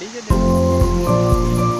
படிக்கட்டு